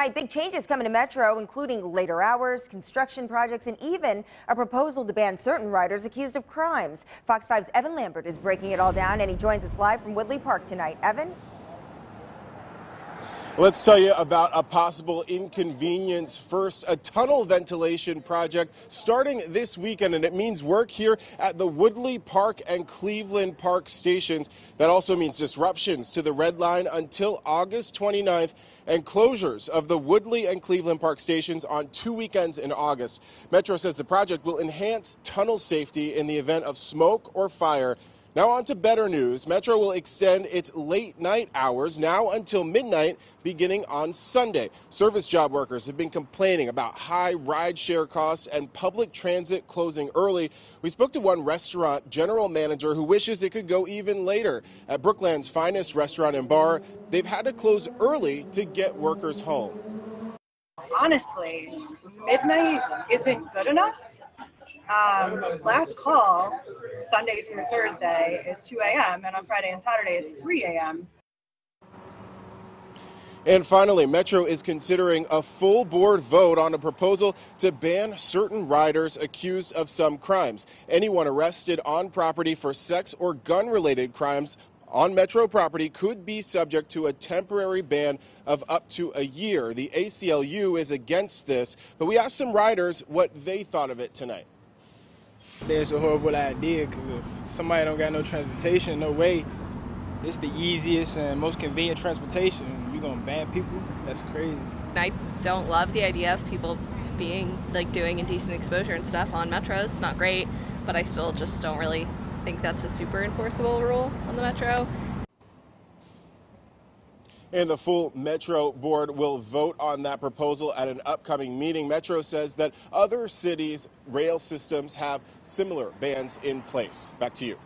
Right, big changes coming to Metro, including later hours, construction projects, and even a proposal to ban certain riders accused of crimes. Fox 5's Evan Lambert is breaking it all down, and he joins us live from Woodley Park tonight. Evan? Let's tell you about a possible inconvenience. First, a tunnel ventilation project starting this weekend, and it means work here at the Woodley Park and Cleveland Park stations. That also means disruptions to the Red Line until August 29th and closures of the Woodley and Cleveland Park stations on two weekends in August. Metro says the project will enhance tunnel safety in the event of smoke or fire now on to better news. Metro will extend its late night hours now until midnight beginning on Sunday. Service job workers have been complaining about high rideshare costs and public transit closing early. We spoke to one restaurant general manager who wishes it could go even later. At Brookland's finest restaurant and bar, they've had to close early to get workers home. Honestly, midnight isn't good enough. Um, last call Sunday through Thursday is 2 a.m., and on Friday and Saturday it's 3 a.m. And finally, Metro is considering a full board vote on a proposal to ban certain riders accused of some crimes. Anyone arrested on property for sex or gun related crimes on Metro property could be subject to a temporary ban of up to a year. The ACLU is against this, but we asked some riders what they thought of it tonight. That's a horrible idea because if somebody don't got no transportation, no way, it's the easiest and most convenient transportation. You're gonna ban people? That's crazy. I don't love the idea of people being like doing indecent exposure and stuff on metros. It's not great, but I still just don't really think that's a super enforceable rule on the metro. And the full Metro board will vote on that proposal at an upcoming meeting. Metro says that other cities' rail systems have similar bans in place. Back to you.